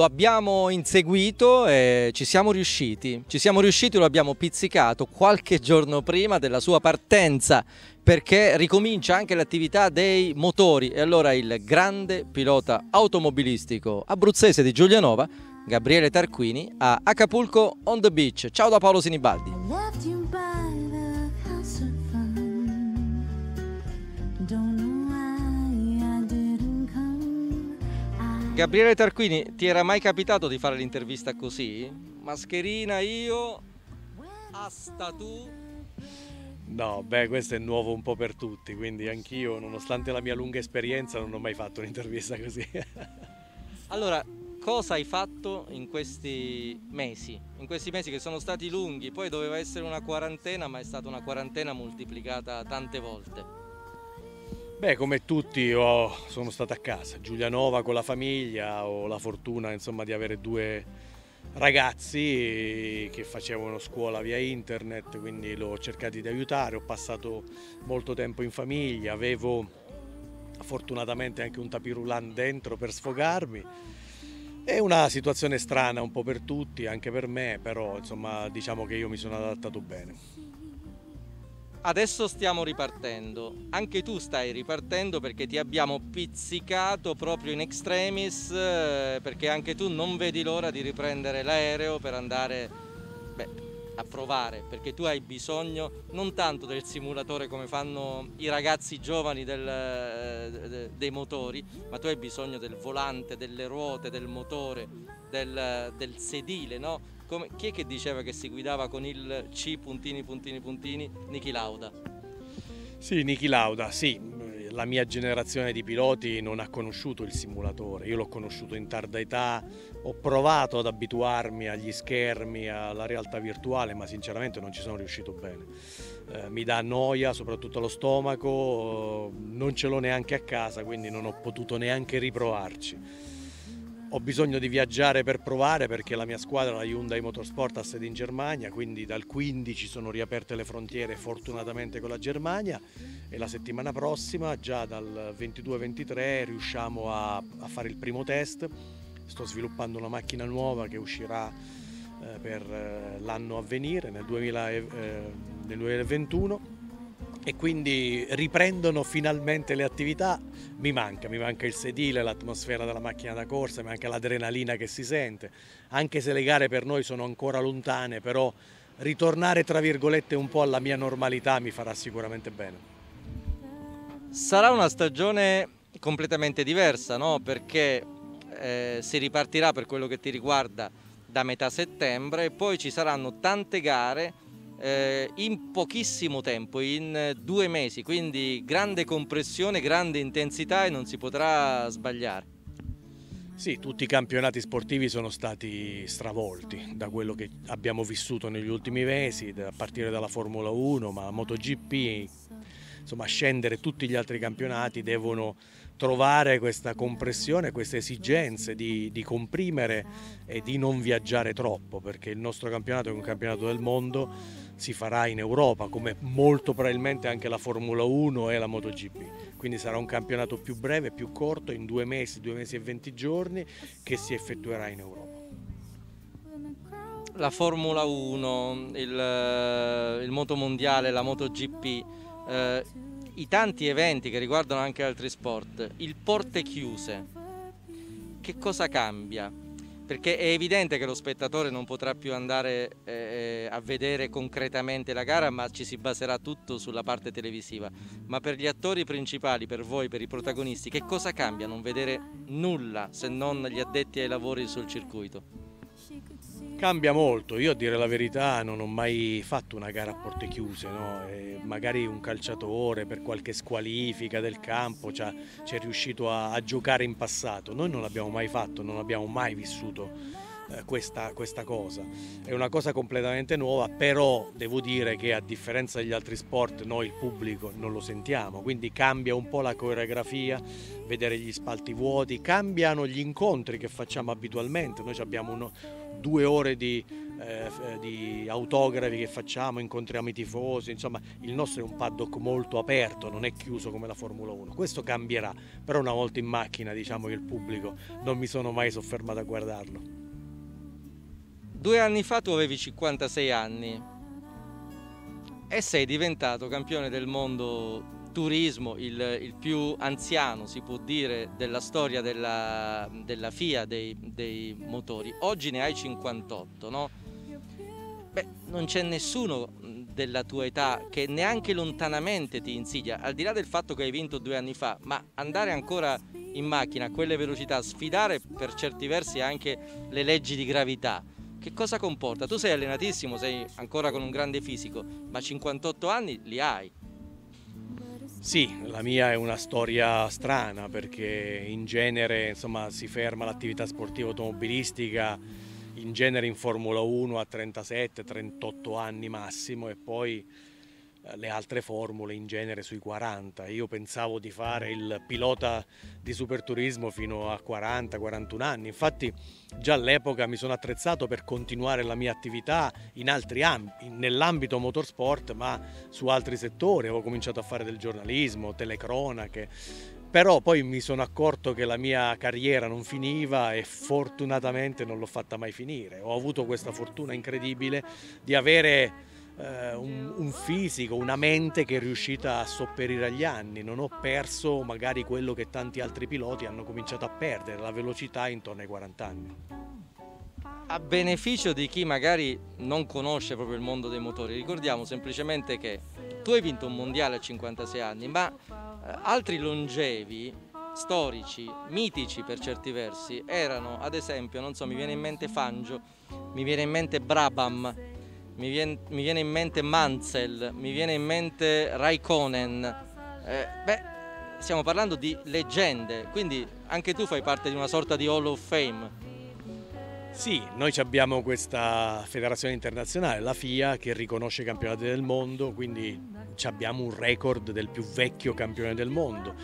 lo abbiamo inseguito e ci siamo riusciti. Ci siamo riusciti, lo abbiamo pizzicato qualche giorno prima della sua partenza perché ricomincia anche l'attività dei motori e allora il grande pilota automobilistico abruzzese di Giulianova, Gabriele Tarquini, a Acapulco on the beach. Ciao da Paolo Sinibaldi. Gabriele Tarquini, ti era mai capitato di fare l'intervista così? Mascherina io, asta tu. No, beh, questo è nuovo un po' per tutti, quindi anch'io, nonostante la mia lunga esperienza, non ho mai fatto un'intervista così. allora, cosa hai fatto in questi mesi? In questi mesi che sono stati lunghi, poi doveva essere una quarantena, ma è stata una quarantena moltiplicata tante volte. Beh, come tutti ho, sono stato a casa, Giulianova con la famiglia, ho la fortuna insomma, di avere due ragazzi che facevano scuola via internet, quindi l'ho cercato di aiutare, ho passato molto tempo in famiglia, avevo fortunatamente anche un tapirulan dentro per sfogarmi. È una situazione strana un po' per tutti, anche per me, però insomma diciamo che io mi sono adattato bene. Adesso stiamo ripartendo, anche tu stai ripartendo perché ti abbiamo pizzicato proprio in extremis, eh, perché anche tu non vedi l'ora di riprendere l'aereo per andare beh, a provare, perché tu hai bisogno non tanto del simulatore come fanno i ragazzi giovani del, eh, dei motori, ma tu hai bisogno del volante, delle ruote, del motore, del, del sedile, no? Come, chi è che diceva che si guidava con il C puntini puntini puntini? Niki Lauda. Sì, Niki Lauda, sì. La mia generazione di piloti non ha conosciuto il simulatore, io l'ho conosciuto in tarda età, ho provato ad abituarmi agli schermi, alla realtà virtuale, ma sinceramente non ci sono riuscito bene. Eh, mi dà noia, soprattutto allo stomaco, non ce l'ho neanche a casa, quindi non ho potuto neanche riprovarci ho bisogno di viaggiare per provare perché la mia squadra, la Hyundai Motorsport, ha sede in Germania, quindi dal 15 sono riaperte le frontiere fortunatamente con la Germania e la settimana prossima, già dal 22-23, riusciamo a, a, fare il primo test. Sto sviluppando una macchina nuova che uscirà eh, per eh, l'anno a venire, nel, 2000, eh, nel 2021 e quindi riprendono finalmente le attività. Mi manca, mi manca il sedile, l'atmosfera della macchina da corsa, mi manca l'adrenalina che si sente, anche se le gare per noi sono ancora lontane, però ritornare tra virgolette un po' alla mia normalità mi farà sicuramente bene. Sarà una stagione completamente diversa, no? Perché eh, si ripartirà per quello che ti riguarda da metà settembre e poi ci saranno tante gare eh, in pochissimo tempo, in due mesi, quindi grande compressione, grande intensità e non si potrà sbagliare. Sì, tutti i campionati sportivi sono stati stravolti da quello che abbiamo vissuto negli ultimi mesi, a partire dalla Formula 1, ma MotoGP, insomma scendere tutti gli altri campionati devono trovare questa compressione, queste esigenze di, di, comprimere e di non viaggiare troppo, perché il nostro campionato è un campionato del mondo, si farà in Europa, come molto probabilmente anche la Formula 1 e la MotoGP. Quindi sarà un campionato più breve, più corto, in due mesi, due mesi e venti giorni, che si effettuerà in Europa. La Formula 1, il, il motomondiale, la MotoGP, eh, i tanti eventi che riguardano anche altri sport, il porte chiuse, che cosa cambia? Perché è evidente che lo spettatore non potrà più andare eh, a vedere concretamente la gara, ma ci si baserà tutto sulla parte televisiva. Ma per gli attori principali, per voi, per i protagonisti, che cosa cambia non vedere nulla se non gli addetti ai lavori sul circuito? Cambia molto, io a dire la verità non ho mai fatto una gara a porte chiuse, no? magari un calciatore per qualche squalifica del campo ci è riuscito a, a, giocare in passato, noi non l'abbiamo mai fatto, non abbiamo mai vissuto questa, questa, cosa. È una cosa completamente nuova, però devo dire che a differenza degli altri sport noi il pubblico non lo sentiamo, quindi cambia un po' la coreografia, vedere gli spalti vuoti, cambiano gli incontri che facciamo abitualmente, noi abbiamo uno, due ore di, eh, di, autografi che facciamo, incontriamo i tifosi, insomma il nostro è un paddock molto aperto, non è chiuso come la Formula 1. Questo cambierà, però una volta in macchina diciamo che il pubblico non mi sono mai soffermato a guardarlo. Due anni fa tu avevi 56 anni e sei diventato campione del mondo turismo, il, il, più anziano si può dire della storia della, della FIA dei, dei, motori. Oggi ne hai 58, no? Beh, non c'è nessuno della tua età che neanche lontanamente ti insidia, al di là del fatto che hai vinto due anni fa, ma andare ancora in macchina a quelle velocità, sfidare per certi versi anche le leggi di gravità, che cosa comporta? Tu sei allenatissimo, sei ancora con un grande fisico, ma 58 anni li hai. Sì, la mia è una storia strana perché in genere insomma, si ferma l'attività sportiva automobilistica in genere in Formula 1 a 37-38 anni massimo e poi le altre formule in genere sui 40. Io pensavo di fare il pilota di superturismo fino a 40-41 anni, infatti già all'epoca mi sono attrezzato per continuare la mia attività in altri ambiti, nell'ambito motorsport ma su altri settori, avevo cominciato a fare del giornalismo, telecronache, però poi mi sono accorto che la mia carriera non finiva e fortunatamente non l'ho fatta mai finire. Ho avuto questa fortuna incredibile di avere eh, un, un, fisico, una mente che è riuscita a sopperire agli anni. Non ho perso magari quello che tanti altri piloti hanno cominciato a perdere, la velocità intorno ai 40 anni. A beneficio di chi magari non conosce proprio il mondo dei motori, ricordiamo semplicemente che tu hai vinto un mondiale a 56 anni, ma eh, altri longevi storici, mitici per certi versi, erano ad esempio, non so, mi viene in mente Fangio, mi viene in mente Brabham, mi viene, mi viene in mente Mansell, mi viene in mente Raikkonen. Eh, beh, stiamo parlando di leggende, quindi anche tu fai parte di una sorta di Hall of Fame. Sì, noi abbiamo questa federazione internazionale, la FIA, che riconosce i campionati del mondo, quindi abbiamo un record del più vecchio campione del mondo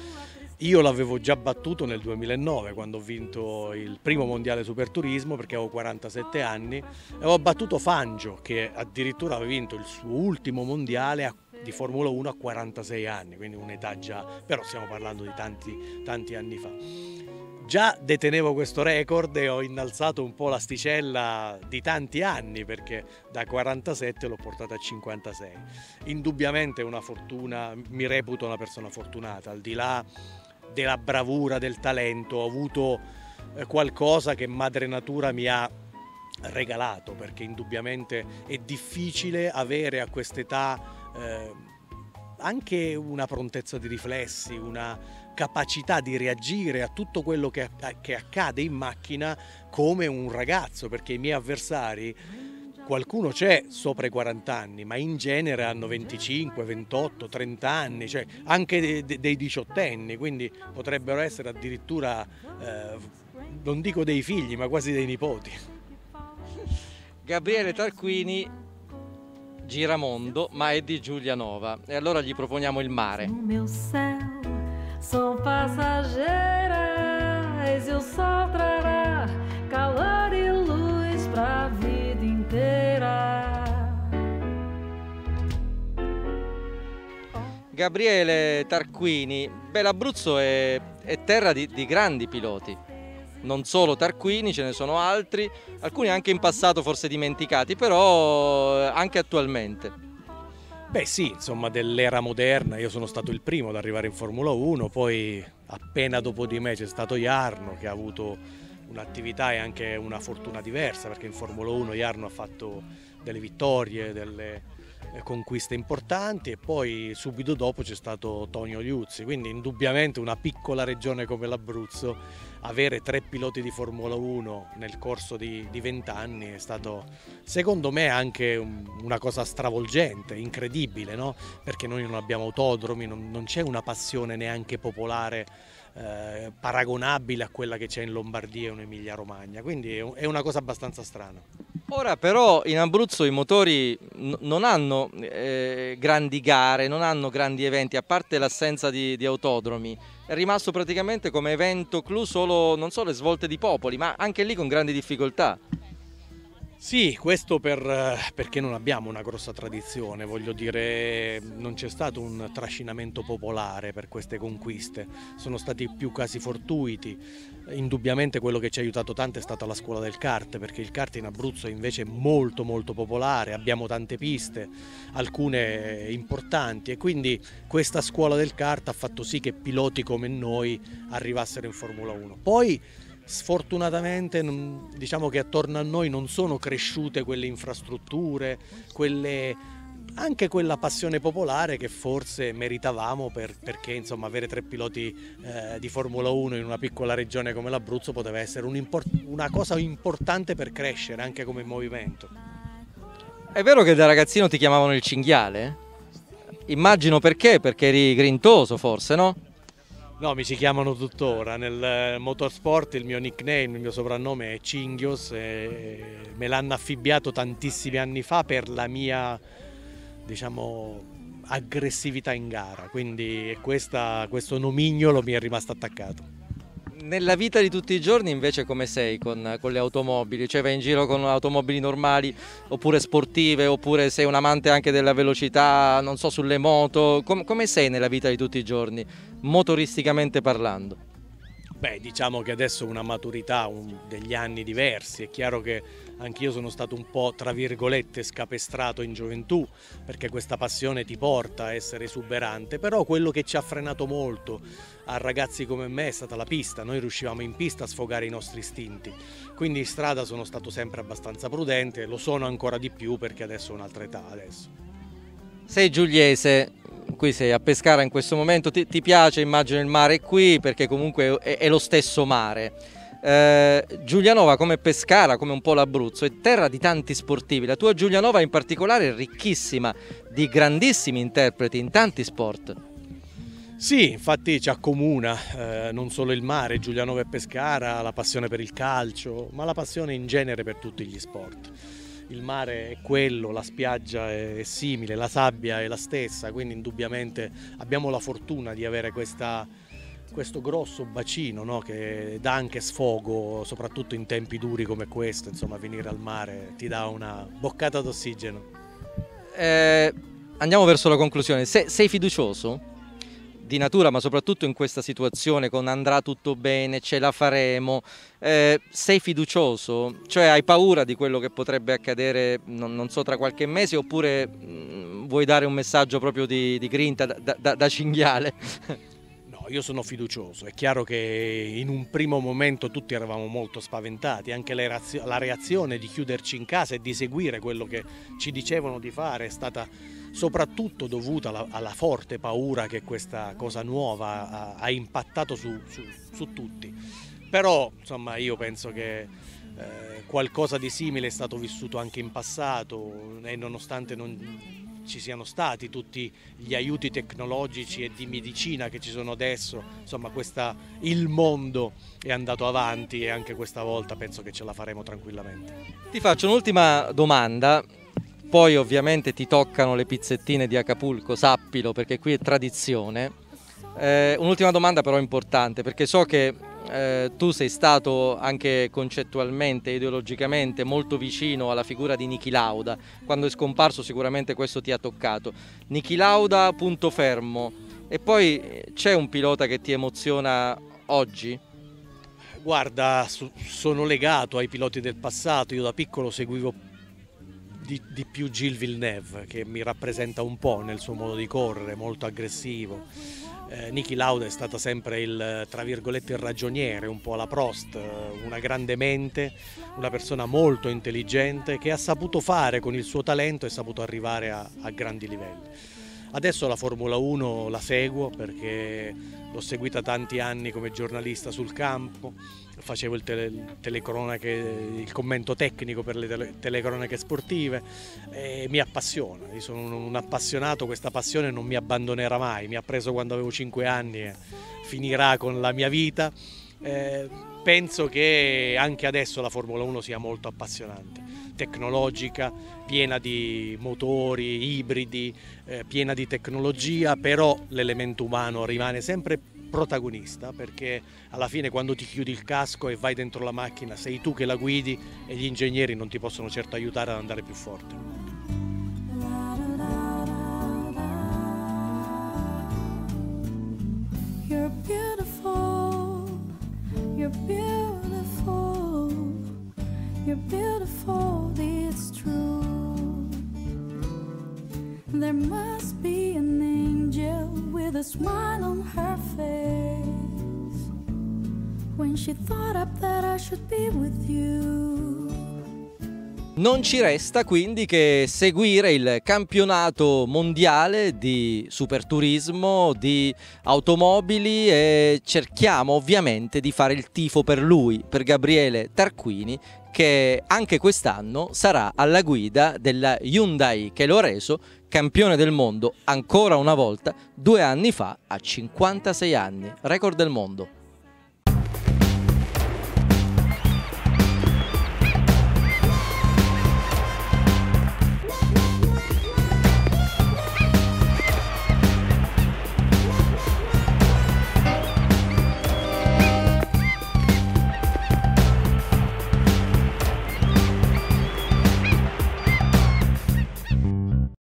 io l'avevo già battuto nel 2009 quando ho vinto il primo mondiale superturismo perché avevo 47 anni e avevo battuto Fangio che addirittura aveva vinto il suo ultimo mondiale di Formula 1 a 46 anni, quindi un'età già, però stiamo parlando di tanti, tanti anni fa. Già detenevo questo record e ho innalzato un po' l'asticella di tanti anni perché da 47 l'ho portata a 56. Indubbiamente è una fortuna, mi reputo una persona fortunata, al di là della bravura, del talento, ho avuto eh, qualcosa che madre natura mi ha regalato perché indubbiamente è difficile avere a quest'età eh, anche una prontezza di riflessi, una capacità di reagire a tutto quello che, che accade in macchina come un ragazzo perché i miei avversari qualcuno c'è sopra i 40 anni, ma in genere hanno 25, 28, 30 anni, cioè anche dei, dei diciottenni, quindi potrebbero essere addirittura, eh, non dico dei figli, ma quasi dei nipoti. Gabriele Tarquini Giramondo, ma è di Giulianova e allora gli proponiamo il mare. Mio céu, sono passaggera e il sol Gabriele Tarquini, beh l'Abruzzo è, è terra di, di grandi piloti non solo Tarquini, ce ne sono altri, alcuni anche in passato forse dimenticati, però eh, anche attualmente. Beh sì, insomma dell'era moderna, io sono stato il primo ad arrivare in Formula 1, poi appena dopo di me c'è stato Jarno che ha avuto un'attività e anche una fortuna diversa perché in Formula 1 Jarno ha fatto delle vittorie, delle conquiste importanti e poi subito dopo c'è stato Tonio Liuzzi, quindi indubbiamente una piccola regione come l'Abruzzo avere tre piloti di Formula 1 nel corso di vent'anni è stato secondo me anche un, una cosa stravolgente, incredibile, no? perché noi non abbiamo autodromi, non, non c'è una passione neanche popolare eh, paragonabile a quella che c'è in Lombardia o in Emilia Romagna, quindi è una cosa abbastanza strana. Ora però in Abruzzo i motori non hanno eh, grandi gare, non hanno grandi eventi, a parte l'assenza di, di, autodromi. È rimasto praticamente come evento clou solo, non solo le svolte di popoli, ma anche lì con grandi difficoltà. Sì, questo per, perché non abbiamo una grossa tradizione, voglio dire, non c'è stato un trascinamento popolare per queste conquiste, sono stati più casi fortuiti. Indubbiamente quello che ci ha aiutato tanto è stata la scuola del kart, perché il kart in Abruzzo è invece molto molto popolare, abbiamo tante piste, alcune importanti e quindi questa scuola del kart ha fatto sì che piloti come noi arrivassero in Formula 1. Poi Sfortunatamente diciamo che attorno a noi non sono cresciute quelle infrastrutture, quelle, anche quella passione popolare che forse meritavamo per, perché insomma, avere tre piloti eh, di Formula 1 in una piccola regione come l'Abruzzo poteva essere un una cosa importante per crescere anche come movimento. È vero che da ragazzino ti chiamavano il cinghiale? Immagino perché, perché eri grintoso forse, no? No, mi ci chiamano tuttora. Nel eh, motorsport il mio nickname, il mio soprannome è Cinghios me l'hanno affibbiato tantissimi anni fa per la mia, diciamo, aggressività in gara. Quindi questa, questo nomignolo mi è rimasto attaccato. Nella vita di tutti i giorni invece come sei con, con, le automobili? Cioè vai in giro con automobili normali oppure sportive oppure sei un amante anche della velocità, non so, sulle moto? Com come sei nella vita di tutti i giorni, motoristicamente parlando? Beh, diciamo che adesso una maturità un, degli anni diversi, è chiaro che anch'io sono stato un po' tra virgolette scapestrato in gioventù perché questa passione ti porta a essere esuberante, però quello che ci ha frenato molto a ragazzi come me è stata la pista, noi riuscivamo in pista a sfogare i nostri istinti, quindi in strada sono stato sempre abbastanza prudente, lo sono ancora di più perché adesso ho un'altra età adesso. Sei giuliese, qui sei a Pescara in questo momento, ti, ti piace immagino il mare qui perché comunque è, è lo stesso mare. Eh, Giulianova come Pescara, come un po' l'Abruzzo, è terra di tanti sportivi. La tua Giulianova in particolare è ricchissima di grandissimi interpreti in tanti sport. Sì, infatti ci accomuna eh, non solo il mare, Giulianova e Pescara, la passione per il calcio, ma la passione in genere per tutti gli sport il mare è quello, la spiaggia è simile, la sabbia è la stessa, quindi indubbiamente abbiamo la fortuna di avere questa, questo grosso bacino no? che dà anche sfogo, soprattutto in tempi duri come questo, insomma venire al mare ti dà una boccata d'ossigeno. Eh, andiamo verso la conclusione, sei, sei fiducioso? Di natura, ma soprattutto in questa situazione con andrà tutto bene, ce la faremo, eh, sei fiducioso? Cioè hai paura di quello che potrebbe accadere, non, non so, tra qualche mese oppure mh, mm, vuoi dare un messaggio proprio di, di grinta da, da, da cinghiale? No, io sono fiducioso, è chiaro che in un primo momento tutti eravamo molto spaventati, anche la reazione di chiuderci in casa e di seguire quello che ci dicevano di fare è stata soprattutto dovuta alla, alla forte paura che questa cosa nuova ha, ha impattato su, su, su, tutti. Però insomma io penso che eh, qualcosa di simile è stato vissuto anche in passato e nonostante non ci siano stati tutti gli aiuti tecnologici e di medicina che ci sono adesso, insomma questa, il mondo è andato avanti e anche questa volta penso che ce la faremo tranquillamente. Ti faccio un'ultima domanda poi ovviamente ti toccano le pizzettine di Acapulco, sappilo perché qui è tradizione. Eh, un'ultima domanda però importante perché so che eh, tu sei stato anche concettualmente, ideologicamente molto vicino alla figura di Niki Lauda, quando è scomparso sicuramente questo ti ha toccato. Niki Lauda, punto fermo. E poi c'è un pilota che ti emoziona oggi? Guarda, sono legato ai piloti del passato, io da piccolo seguivo di, di, più Gilles Villeneuve che mi rappresenta un po' nel suo modo di correre, molto aggressivo. Eh, Niki Lauda è stata sempre il, tra virgolette, il ragioniere, un po' la Prost, una grande mente, una persona molto intelligente che ha saputo fare con il suo talento e saputo arrivare a, a grandi livelli. Adesso la Formula 1 la seguo perché l'ho seguita tanti anni come giornalista sul campo, facevo il, tele, il commento tecnico per le tele, telecronache sportive e mi appassiona, io sono un appassionato, questa passione non mi abbandonerà mai, mi ha preso quando avevo 5 anni e finirà con la mia vita. Eh, penso che anche adesso la Formula 1 sia molto appassionante, tecnologica, piena di motori, ibridi, eh, piena di tecnologia, però l'elemento umano rimane sempre protagonista perché alla fine quando ti chiudi il casco e vai dentro la macchina sei tu che la guidi e gli ingegneri non ti possono certo aiutare ad andare più forte. There must be an angel with a smile on her face when she thought up that I should be with you. Non ci resta quindi che seguire il campionato mondiale di superturismo, di automobili e cerchiamo ovviamente di fare il tifo per lui, per Gabriele Tarquini, che anche quest'anno sarà alla guida della Hyundai che lo ha reso campione del mondo ancora una volta due anni fa a 56 anni, record del mondo.